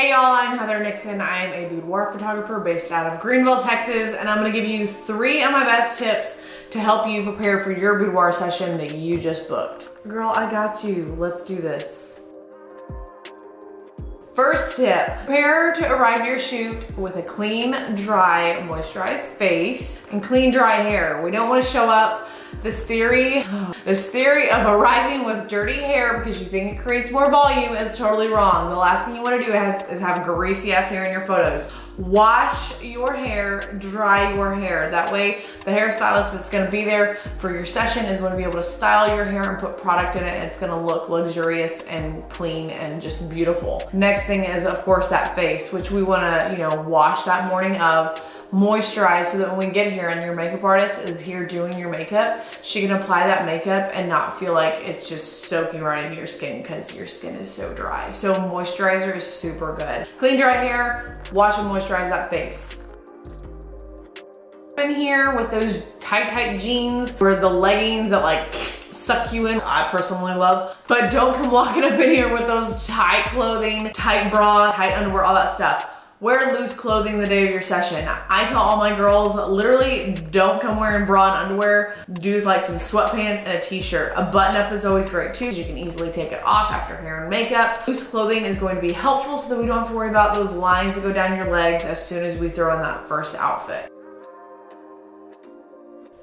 Hey y'all, I'm Heather Nixon. I'm a boudoir photographer based out of Greenville, Texas, and I'm gonna give you three of my best tips to help you prepare for your boudoir session that you just booked. Girl, I got you. Let's do this. First tip, prepare to arrive your shoot with a clean, dry, moisturized face and clean, dry hair. We don't wanna show up this theory, this theory of arriving with dirty hair because you think it creates more volume is totally wrong. The last thing you wanna do is, is have greasy ass hair in your photos. Wash your hair, dry your hair. That way the hairstylist that's gonna be there for your session is gonna be able to style your hair and put product in it and it's gonna look luxurious and clean and just beautiful. Next thing is of course that face, which we wanna, you know, wash that morning of moisturize so that when we get here and your makeup artist is here doing your makeup, she can apply that makeup and not feel like it's just soaking right into your skin because your skin is so dry. So moisturizer is super good. Clean dry hair, wash and moisturize that face. In here with those tight, tight jeans or the leggings that like suck you in, I personally love. But don't come walking up in here with those tight clothing, tight bra, tight underwear, all that stuff Wear loose clothing the day of your session. I tell all my girls, literally don't come wearing bra and underwear. Do like some sweatpants and a t-shirt. A button up is always great too. You can easily take it off after hair and makeup. Loose clothing is going to be helpful so that we don't have to worry about those lines that go down your legs as soon as we throw on that first outfit.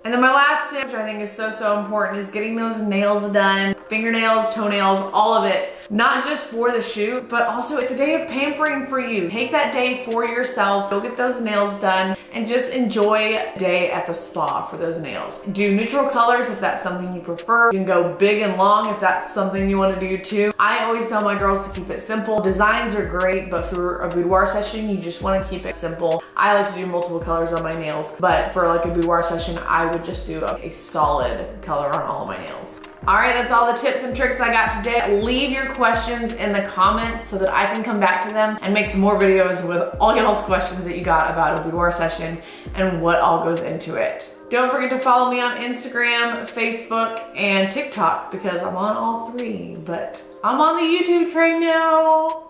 And then my last tip, which I think is so, so important, is getting those nails done. Fingernails, toenails, all of it not just for the shoot, but also it's a day of pampering for you. Take that day for yourself, go get those nails done, and just enjoy a day at the spa for those nails. Do neutral colors if that's something you prefer. You can go big and long if that's something you wanna do too. I always tell my girls to keep it simple. Designs are great, but for a boudoir session, you just wanna keep it simple. I like to do multiple colors on my nails, but for like a boudoir session, I would just do a, solid color on all of my nails. All right, that's all the tips and tricks I got today. Leave your questions in the comments so that I can come back to them and make some more videos with all y'all's questions that you got about a boudoir session and what all goes into it. Don't forget to follow me on Instagram, Facebook, and TikTok because I'm on all three, but I'm on the YouTube train now.